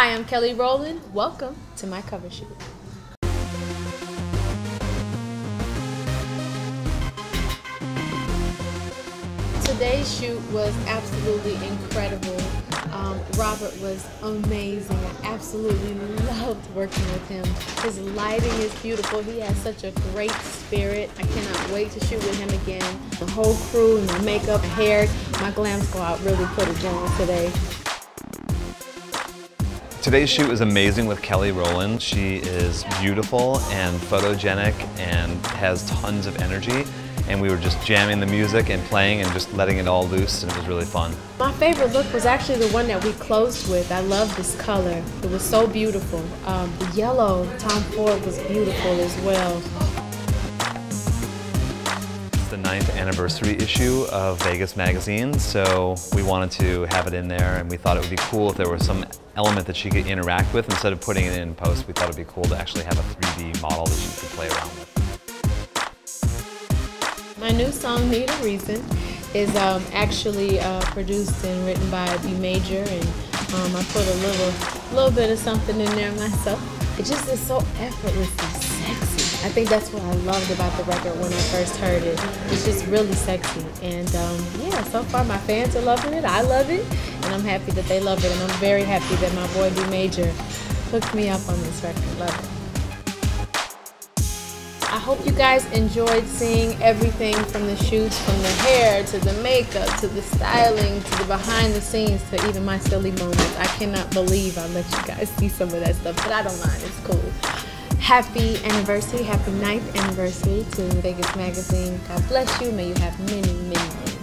Hi, I'm Kelly Rowland. Welcome to my cover shoot. Today's shoot was absolutely incredible. Um, Robert was amazing. I absolutely loved working with him. His lighting is beautiful. He has such a great spirit. I cannot wait to shoot with him again. The whole crew and my makeup, hair, my glam squad really put it down today. Today's shoot was amazing with Kelly Rowland. She is beautiful and photogenic and has tons of energy. And we were just jamming the music and playing and just letting it all loose and it was really fun. My favorite look was actually the one that we closed with. I love this color. It was so beautiful. Um, the yellow Tom Ford was beautiful as well. The ninth anniversary issue of Vegas Magazine, so we wanted to have it in there and we thought it would be cool if there was some element that she could interact with. Instead of putting it in post, we thought it would be cool to actually have a 3D model that she could play around with. My new song, Need a Reason, is um, actually uh, produced and written by Bei Maejor, and um, I put a little, little bit of something in there myself. It just is so effortlessly sexy. I think that's what I loved about the record when I first heard it. It's just really sexy, and um, yeah, so far my fans are loving it. I love it, and I'm happy that they love it, and I'm very happy that my boy Bei Maejor hooked me up on this record. Love it. I hope you guys enjoyed seeing everything from the shoots, from the hair to the makeup to the styling to the behind the scenes to even my silly moments. I cannot believe I let you guys see some of that stuff, but I don't mind. It's cool. Happy anniversary, happy ninth anniversary to Vegas Magazine. God bless you. May you have many, many, many